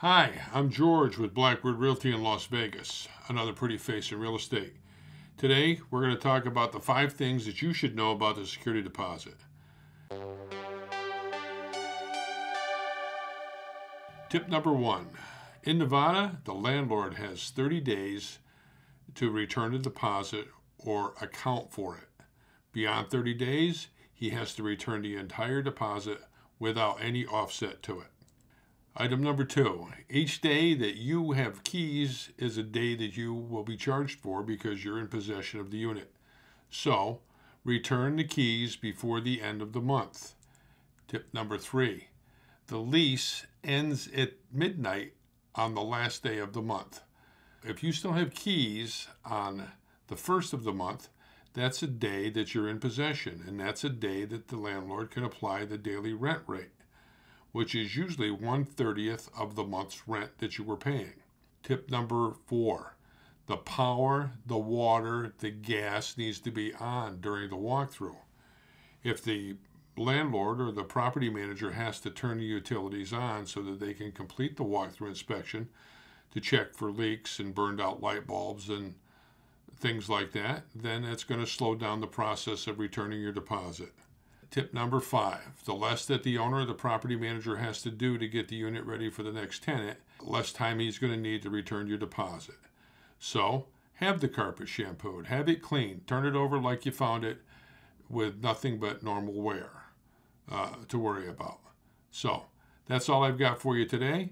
Hi, I'm George with Blackbird Realty in Las Vegas, another pretty face in real estate. Today, we're going to talk about the five things that you should know about the security deposit. Tip number one In Nevada, the landlord has 30 days to return the deposit or account for it. Beyond 30 days, he has to return the entire deposit without any offset to it. Item number two each day that you have keys is a day that you will be charged for because you're in possession of the unit. So, return the keys before the end of the month. Tip number three the lease ends at midnight on the last day of the month. If you still have keys on the first of the month, that's a day that you're in possession, and that's a day that the landlord can apply the daily rent rate which is usually one thirtieth of the month's rent that you were paying. Tip number four the power, the water, the gas needs to be on during the walkthrough. If the landlord or the property manager has to turn the utilities on so that they can complete the walkthrough inspection to check for leaks and burned out light bulbs and things like that, then it's going to slow down the process of returning your deposit. Tip number five the less that the owner or the property manager has to do to get the unit ready for the next tenant, the less time he's going to need to return your deposit. So, have the carpet shampooed, have it cleaned, turn it over like you found it with nothing but normal wear uh, to worry about. So, that's all I've got for you today.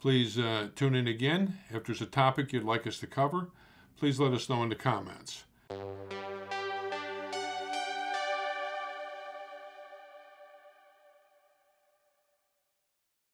Please uh, tune in again. If there's a topic you'd like us to cover, please let us know in the comments.